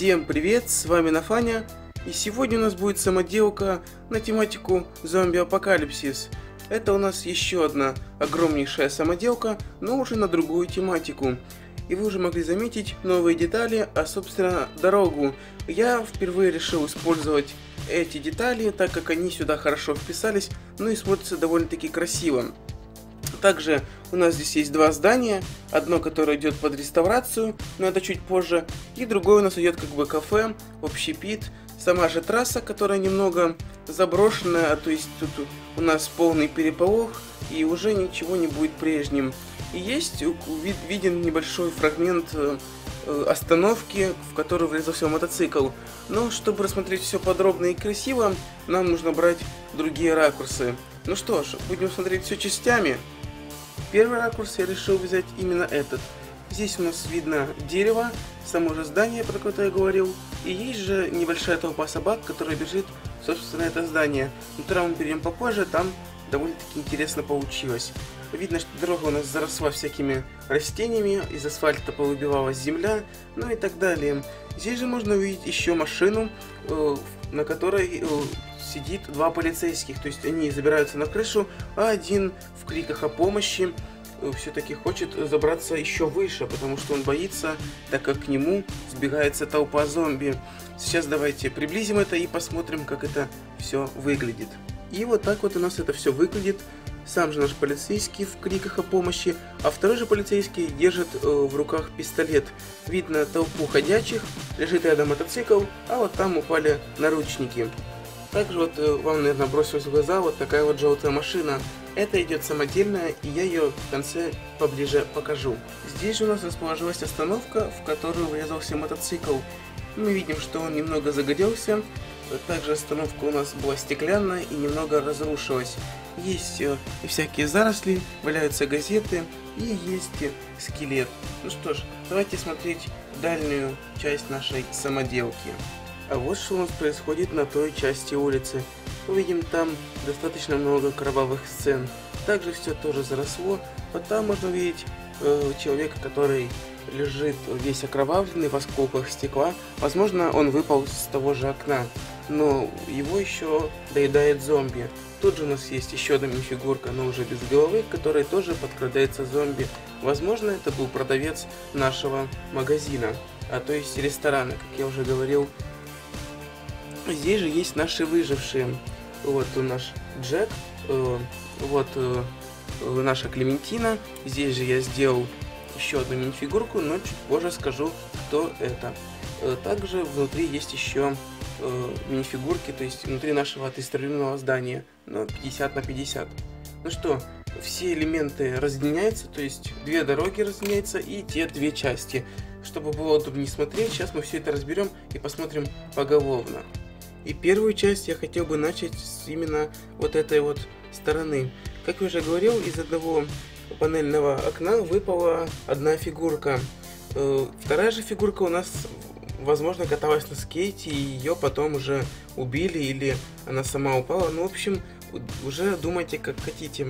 Всем привет, с вами Нафаня, и сегодня у нас будет самоделка на тематику зомби-апокалипсис. Это у нас еще одна огромнейшая самоделка, но уже на другую тематику. И вы уже могли заметить новые детали, а собственно дорогу. Я впервые решил использовать эти детали, так как они сюда хорошо вписались, ну и смотрятся довольно-таки красиво. Также у нас здесь есть два здания. Одно, которое идет под реставрацию, но это чуть позже. И другое у нас идет как бы кафе, общепит. Сама же трасса, которая немного заброшенная, а то есть тут у нас полный переполох и уже ничего не будет прежним. И есть виден небольшой фрагмент э, э, остановки, в которую врезался мотоцикл. Но чтобы рассмотреть все подробно и красиво, нам нужно брать другие ракурсы. Ну что ж, будем смотреть все частями. Первый ракурс я решил взять именно этот. Здесь у нас видно дерево, само же здание, про которое я говорил, и есть же небольшая толпа собак, которая бежит, собственно, это здание. Но туда мы перейдем попозже, там довольно-таки интересно получилось. Видно, что дорога у нас заросла всякими растениями, из асфальта повыбивалась земля, ну и так далее. Здесь же можно увидеть еще машину, э, на которой э, сидит два полицейских, то есть они забираются на крышу, а один в криках о помощи э, все-таки хочет забраться еще выше, потому что он боится, так как к нему сбегается толпа зомби. Сейчас давайте приблизим это и посмотрим, как это все выглядит. И вот так вот у нас это все выглядит. Сам же наш полицейский в криках о помощи, а второй же полицейский держит э, в руках пистолет. Видно толпу ходячих, лежит рядом мотоцикл, а вот там упали наручники. Также вот э, вам, наверное, бросилась в глаза вот такая вот желтая машина. Это идет самодельная, и я ее в конце поближе покажу. Здесь же у нас расположилась остановка, в которую врезался мотоцикл. Мы видим, что он немного загорелся. Также остановка у нас была стеклянная и немного разрушилась. Есть э, всякие заросли, валяются газеты и есть скелет. Ну что ж, давайте смотреть дальнюю часть нашей самоделки. А вот что у нас происходит на той части улицы. Увидим там достаточно много кровавых сцен. Также все тоже заросло, вот там можно увидеть э, человека, который лежит весь окровавленный в осколках стекла. Возможно, он выпал с того же окна, но его еще доедает зомби. Тут же у нас есть еще одна фигурка, но уже без головы, которой тоже подкрадается зомби. Возможно, это был продавец нашего магазина, а то есть ресторана, как я уже говорил Здесь же есть наши выжившие. Вот у наш Джек, э, вот э, наша Клементина. Здесь же я сделал еще одну мини-фигурку, но чуть позже скажу, кто это. Э, также внутри есть еще э, мини-фигурки, то есть внутри нашего отреставрированного здания, но 50 на 50. Ну что, все элементы разъединяются, то есть две дороги разъединяются и те две части. Чтобы было удобнее смотреть, сейчас мы все это разберем и посмотрим поголовно. И первую часть я хотел бы начать с именно вот этой вот стороны. Как я уже говорил, из одного панельного окна выпала одна фигурка. Э, вторая же фигурка у нас, возможно, каталась на скейте, и ее потом уже убили, или она сама упала. Ну, в общем, уже думайте, как хотите.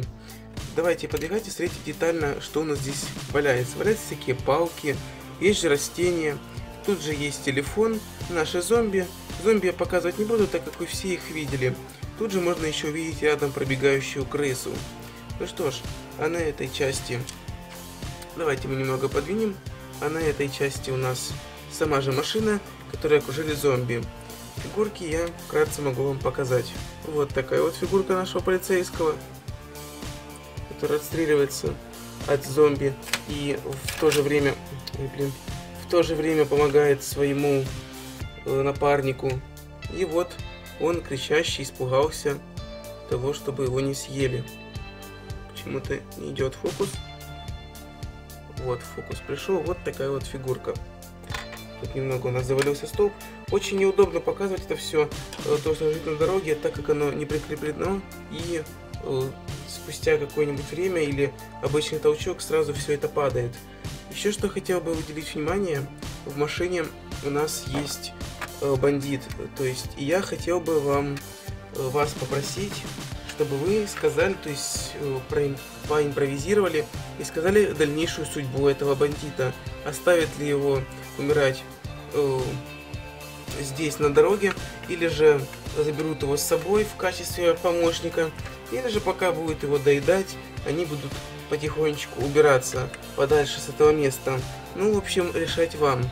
Давайте подбегайте, смотрите детально, что у нас здесь валяется. Валяются всякие палки, есть же растения, тут же есть телефон, наши зомби, Зомби я показывать не буду, так как вы все их видели. Тут же можно еще увидеть рядом пробегающую крысу. Ну что ж, а на этой части... Давайте мы немного подвинем. А на этой части у нас сама же машина, которая окружили зомби. Фигурки я вкратце могу вам показать. Вот такая вот фигурка нашего полицейского, который отстреливается от зомби и в то же время, блин, в то же время помогает своему напарнику. И вот он, кричащий, испугался того, чтобы его не съели. Почему-то не идет фокус. Вот, фокус пришел. Вот такая вот фигурка. Тут немного у нас завалился столб. Очень неудобно показывать это все, э, то, что лежит на дороге, так как оно не прикреплено. И э, спустя какое-нибудь время или обычный толчок сразу все это падает. Еще что хотел бы уделить внимание, в машине у нас есть Э, бандит. То есть я хотел бы вам э, вас попросить, чтобы вы сказали, то есть э, про, поимпровизировали и сказали дальнейшую судьбу этого бандита. Оставит ли его умирать здесь на дороге, или же заберут его с собой в качестве помощника, или же пока будет его доедать, они будут потихонечку убираться подальше с этого места. Ну, в общем, решать вам.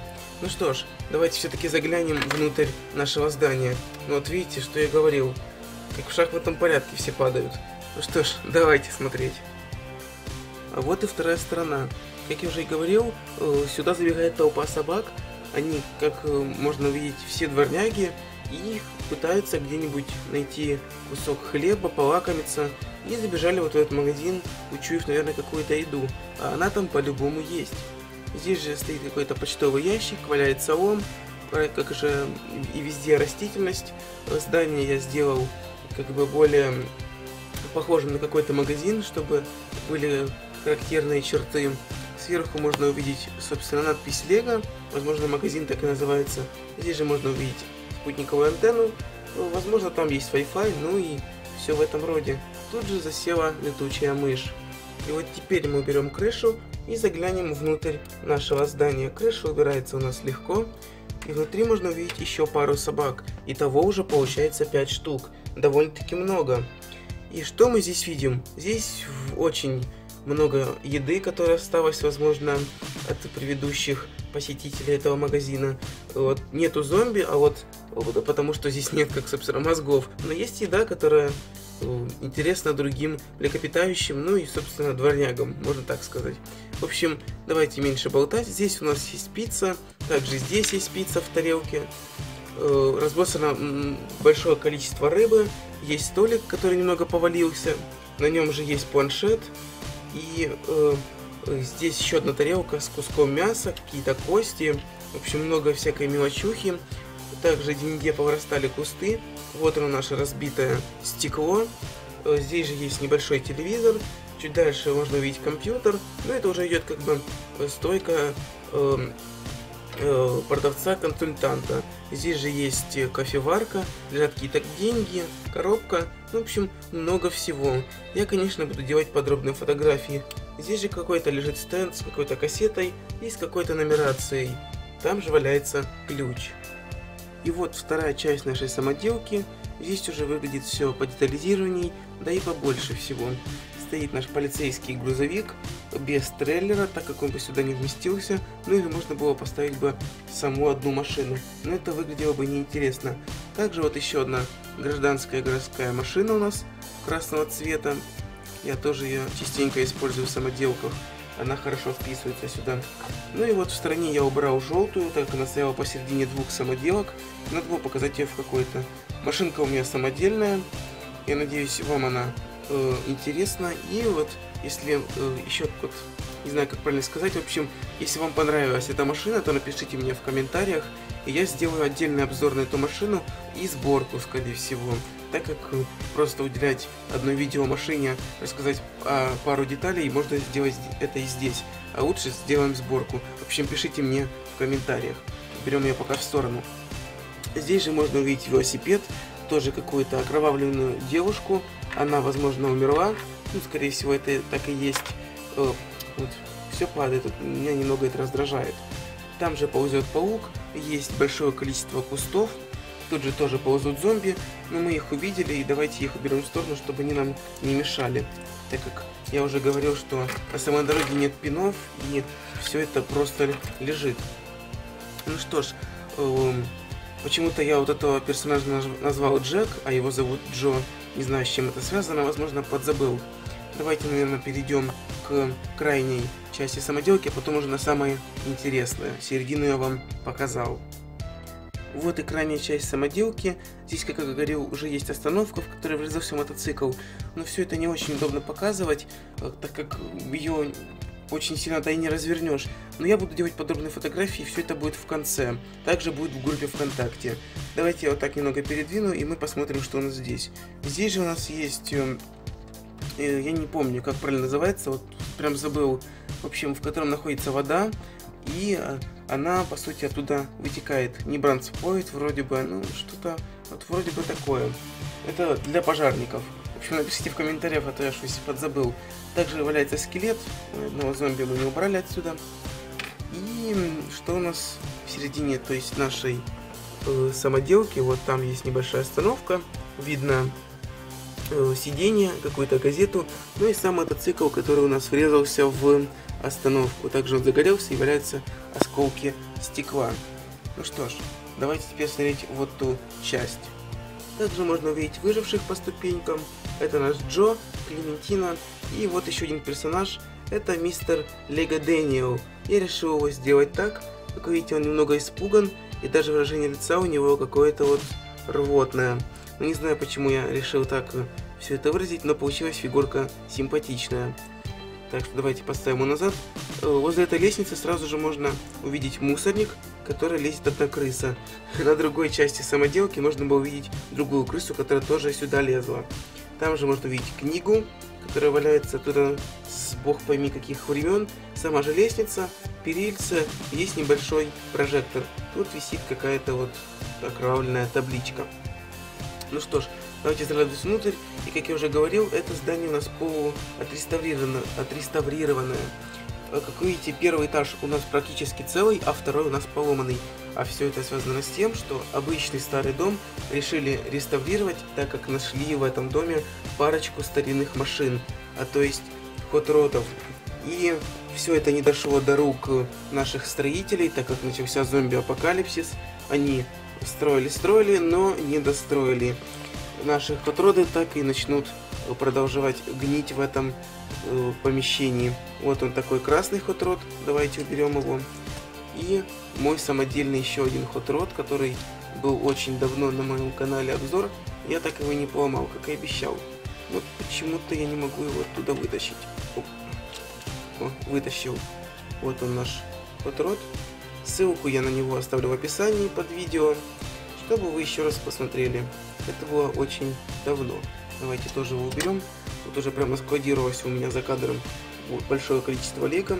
Ну что ж, давайте все-таки заглянем внутрь нашего здания. Ну вот видите, что я говорил. Как в шахматном порядке все падают. Ну что ж, давайте смотреть. А вот и вторая сторона. Как я уже и говорил, э, сюда забегает толпа собак. Они, как э, можно увидеть, все дворняги. И пытаются где-нибудь найти кусок хлеба, полакомиться. И забежали вот в этот магазин, учуяв, наверное, какую-то еду. А она там по-любому есть. Здесь же стоит какой-то почтовый ящик, валяется лом, как же и везде растительность. Здание я сделал как бы более похожим на какой-то магазин, чтобы были характерные черты. Сверху можно увидеть, собственно, надпись Лего. Возможно, магазин так и называется. Здесь же можно увидеть спутниковую антенну. Возможно, там есть Wi-Fi, ну и все в этом роде. Тут же засела летучая мышь. И вот теперь мы берем крышу и заглянем внутрь нашего здания. Крыша убирается у нас легко. И внутри можно увидеть еще пару собак. Итого уже получается 5 штук. Довольно-таки много. И что мы здесь видим? Здесь очень много еды, которая осталась, возможно, от предыдущих посетителей этого магазина. Вот нету зомби, а вот потому что здесь нет, как собственно, мозгов. Но есть еда, которая Э, интересно другим млекопитающим, ну и, собственно, дворнягам, можно так сказать. В общем, давайте меньше болтать. Здесь у нас есть пицца, также здесь есть пицца в тарелке. Э, разбросано большое количество рыбы. Есть столик, который немного повалился. На нем же есть планшет. И э, здесь еще одна тарелка с куском мяса, какие-то кости. В общем, много всякой мелочухи. Также где-нибудь повырастали кусты. Вот оно наше разбитое стекло. Э, здесь же есть небольшой телевизор. Чуть дальше можно увидеть компьютер. Ну, это уже идет как бы стойка э, э, продавца-консультанта. Здесь же есть кофеварка, лежат какие-то деньги, коробка. Ну, в общем, много всего. Я, конечно, буду делать подробные фотографии. Здесь же какой-то лежит стенд с какой-то кассетой и с какой-то нумерацией. Там же валяется ключ. И вот вторая часть нашей самоделки. Здесь уже выглядит все подетализированней, да и побольше всего. Стоит наш полицейский грузовик без трейлера, так как он бы сюда не вместился. Ну или можно было поставить бы саму одну машину. Но это выглядело бы неинтересно. Также вот еще одна гражданская городская машина у нас красного цвета. Я тоже ее частенько использую в самоделках она хорошо вписывается сюда. Ну и вот в стороне я убрал желтую, так как она стояла посередине двух самоделок. Надо было показать ее в какой-то. Машинка у меня самодельная. Я надеюсь, вам она э, интересна. И вот, если э, еще вот, не знаю, как правильно сказать, в общем, если вам понравилась эта машина, то напишите мне в комментариях, и я сделаю отдельный обзор на эту машину и сборку, скорее всего так как э, просто уделять одной видео машине, рассказать а, пару деталей, можно сделать это и здесь. А лучше сделаем сборку. В общем, пишите мне в комментариях. Берем ее пока в сторону. Здесь же можно увидеть велосипед, тоже какую-то окровавленную девушку. Она, возможно, умерла. Ну, скорее всего, это так и есть. Э, вот, все падает, меня немного это раздражает. Там же ползет паук, есть большое количество кустов, Тут же тоже ползут зомби, но мы их увидели, и давайте их уберем в сторону, чтобы они нам не мешали. Так как я уже говорил, что на самой дороге нет пинов, и все это просто лежит. Ну что ж, эм, почему-то я вот этого персонажа назвал Джек, а его зовут Джо. Не знаю, с чем это связано, возможно, подзабыл. Давайте, наверное, перейдем к крайней части самоделки, а потом уже на самое интересное. Середину я вам показал. Вот и крайняя часть самоделки. Здесь, как я говорил, уже есть остановка, в которой врезался мотоцикл. Но все это не очень удобно показывать, э, так как ее очень сильно да и не развернешь. Но я буду делать подробные фотографии, все это будет в конце. Также будет в группе ВКонтакте. Давайте я вот так немного передвину, и мы посмотрим, что у нас здесь. Здесь же у нас есть... Э, э, я не помню, как правильно называется, вот прям забыл. В общем, в котором находится вода и э, она, по сути, оттуда вытекает. Не бранспоид вроде бы, ну, что-то вот вроде бы такое. Это для пожарников. В общем, напишите в комментариях, а то я что-то подзабыл. Также валяется скелет, одного зомби мы не убрали отсюда. Что у нас в середине, то есть нашей э, самоделки. Вот там есть небольшая остановка, видно э, сиденье, какую-то газету, ну и сам мотоцикл, который у нас врезался в остановку. Также он загорелся и валяются осколки стекла. Ну что ж, давайте теперь смотреть вот ту часть. Также можно увидеть выживших по ступенькам. Это наш Джо, Клементина и вот еще один персонаж. Это мистер Лего Дэниел. Я решил его сделать так. Как видите, он немного испуган. И даже выражение лица у него какое-то вот рвотное. Ну не знаю, почему я решил так э, все это выразить, но получилась фигурка симпатичная. Так что давайте поставим его назад. Э, возле этой лестницы сразу же можно увидеть мусорник, который лезет одна крыса. На другой части самоделки можно было увидеть другую крысу, которая тоже сюда лезла. Там же можно увидеть книгу, которая валяется туда с бог пойми каких времен. Сама же лестница, перильца, есть небольшой прожектор. Тут висит какая-то вот окровавленная табличка. Ну что ж, давайте заглядывать внутрь. И как я уже говорил, это здание у нас полу отреставрированное. Э, как видите, первый этаж у нас практически целый, а второй у нас поломанный. А все это связано с тем, что обычный старый дом решили реставрировать, так как нашли в этом доме парочку старинных машин, а то есть хот-ротов. И все это не дошло до рук наших строителей, так как начался зомби-апокалипсис. Они строили-строили, но не достроили. Наши хот-роды так и начнут продолжать гнить в этом э, помещении. Вот он такой красный хот-род, давайте уберем его. И мой самодельный еще один хот-род, который был очень давно на моем канале обзор. Я так его не поломал, как и обещал. Вот почему-то я не могу его оттуда вытащить. О, вытащил. Вот он наш хот-род. Ссылку я на него оставлю в описании под видео, чтобы вы еще раз посмотрели. Это было очень давно. Давайте тоже его уберем. Тут уже прямо складировалось у меня за кадром большое количество лего.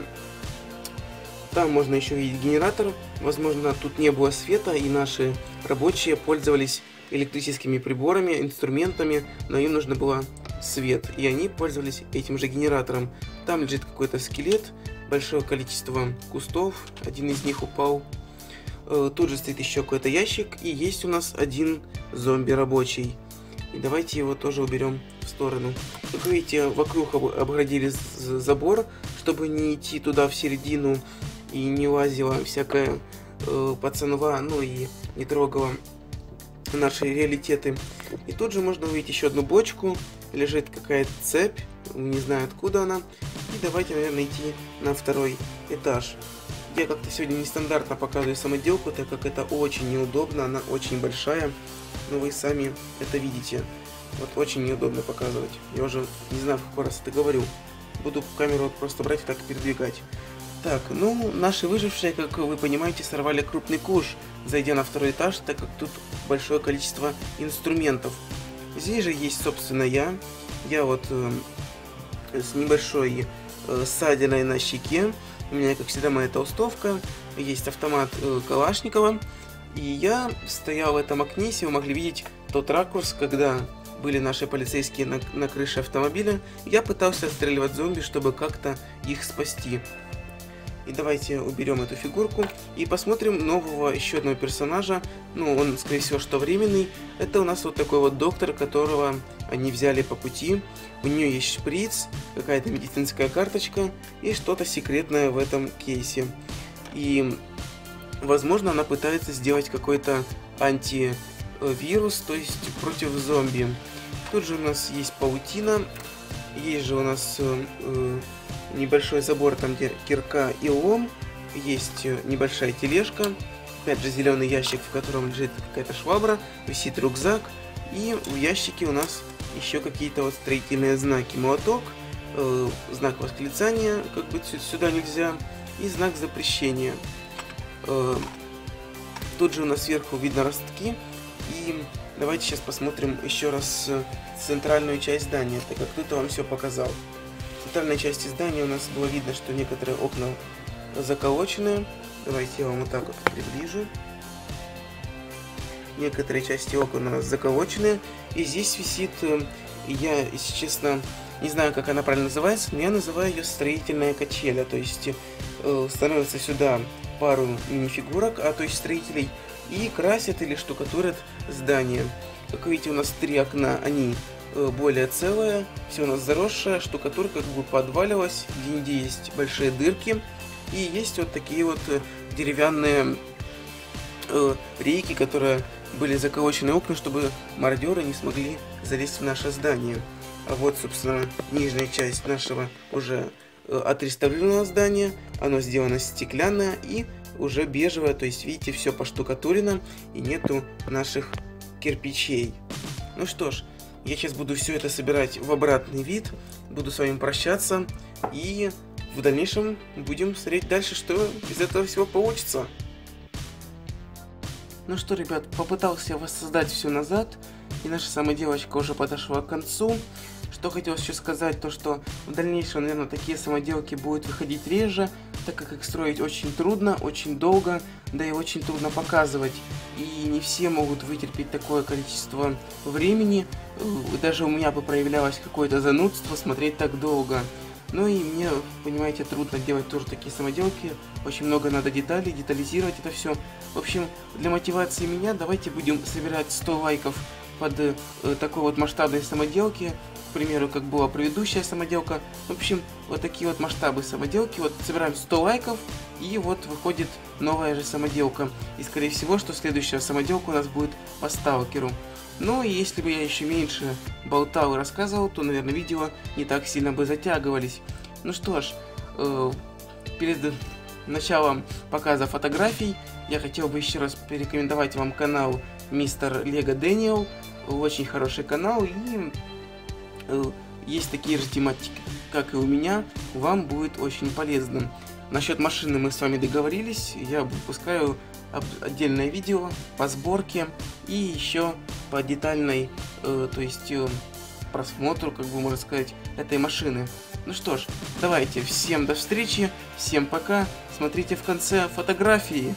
Там можно еще видеть генератор. Возможно, тут не было света, и наши рабочие пользовались электрическими приборами, инструментами, но им нужно было свет, и они пользовались этим же генератором. Там лежит какой-то скелет, большое количество кустов, один из них упал. Э, тут же стоит еще какой-то ящик, и есть у нас один зомби рабочий. И давайте его тоже уберем в сторону. Как видите, вокруг обградили забор, чтобы не идти туда в середину и не лазила всякая э, пацанва, ну и не трогала наши реалитеты. И тут же можно увидеть еще одну бочку, лежит какая-то цепь, не знаю откуда она. И давайте, наверное, идти на второй этаж. Я как-то сегодня нестандартно показываю самоделку, так как это очень неудобно, она очень большая. Но вы сами это видите. Вот очень неудобно показывать. Я уже не знаю, в какой раз это говорю. Буду камеру просто брать и так передвигать. Так, ну, наши выжившие, как вы понимаете, сорвали крупный куш, зайдя на второй этаж, так как тут большое количество инструментов. Здесь же есть, собственно, я. Я вот э, с небольшой э, ссадиной на щеке. У меня, как всегда, моя толстовка. Есть автомат э, Калашникова. И я стоял в этом окне, если вы могли видеть тот ракурс, когда были наши полицейские на, на крыше автомобиля. Я пытался отстреливать зомби, чтобы как-то их спасти. И давайте уберем эту фигурку и посмотрим нового еще одного персонажа. Ну, он, скорее всего, что временный. Это у нас вот такой вот доктор, которого они взяли по пути. У нее есть шприц, какая-то медицинская карточка и что-то секретное в этом кейсе. И, возможно, она пытается сделать какой-то антивирус, то есть против зомби. Тут же у нас есть паутина, есть же у нас э, э небольшой забор, там где кирка и лом, есть э, небольшая тележка, опять же зеленый ящик, в котором лежит какая-то швабра, висит рюкзак, и в ящике у нас еще какие-то вот строительные знаки. Молоток, э, знак восклицания, как бы сюда нельзя, и знак запрещения. Э, тут же у нас сверху видно ростки, и давайте сейчас посмотрим еще раз э, центральную часть здания, так как я вам все показал центральной части здания у нас было видно, что некоторые окна заколочены. Давайте я вам вот так вот приближу. Некоторые части окон у нас заколочены. И здесь висит, э, я, если честно, не знаю, как она правильно называется, но я называю ее строительная качеля. То есть э, становится сюда пару мини-фигурок, а то есть строителей, и красят или штукатурят здание. Как видите, у нас три окна, они более целые, все у нас заросшее, штукатурка как бы подвалилась, где-нибудь есть большие дырки, и есть вот такие вот э, деревянные э, рейки, которые были заколочены окна, чтобы мародеры не смогли залезть в наше здание. А вот, собственно, нижняя часть нашего уже э, отреставрированного здания. Оно сделано стеклянное и уже бежевое, то есть, видите, все поштукатурено и нету наших кирпичей. Ну что ж, я сейчас буду все это собирать в обратный вид, буду с вами прощаться и в дальнейшем будем смотреть дальше, что из этого всего получится. Ну что, ребят, попытался воссоздать все назад, и наша самоделочка уже подошла к концу. Что хотелось еще сказать, то что в дальнейшем, наверное, такие самоделки будут выходить реже, так как их строить очень трудно, очень долго, да и очень трудно показывать. И не все могут вытерпеть такое количество времени, даже у меня бы проявлялось какое-то занудство смотреть так долго. Ну и мне, понимаете, трудно делать тоже такие самоделки. Очень много надо деталей, детализировать это все. В общем, для мотивации меня давайте будем собирать 100 лайков под э, такой вот масштабной самоделки. К примеру, как была предыдущая самоделка. В общем, вот такие вот масштабы самоделки. Вот собираем 100 лайков, и вот выходит новая же самоделка. И скорее всего, что следующая самоделка у нас будет по сталкеру. Но если бы я еще меньше болтал и рассказывал, то, наверное, видео не так сильно бы затягивались. Ну что ж, э, перед началом показа фотографий я хотел бы еще раз порекомендовать вам канал Мистер Лего Дэниел. Очень хороший канал и э, есть такие же тематики, как и у меня, вам будет очень полезным. Насчет машины мы с вами договорились, я выпускаю отдельное видео по сборке и еще по детальной, э, то есть э, просмотру, как бы можно сказать, этой машины. Ну что ж, давайте, всем до встречи, всем пока, смотрите в конце фотографии.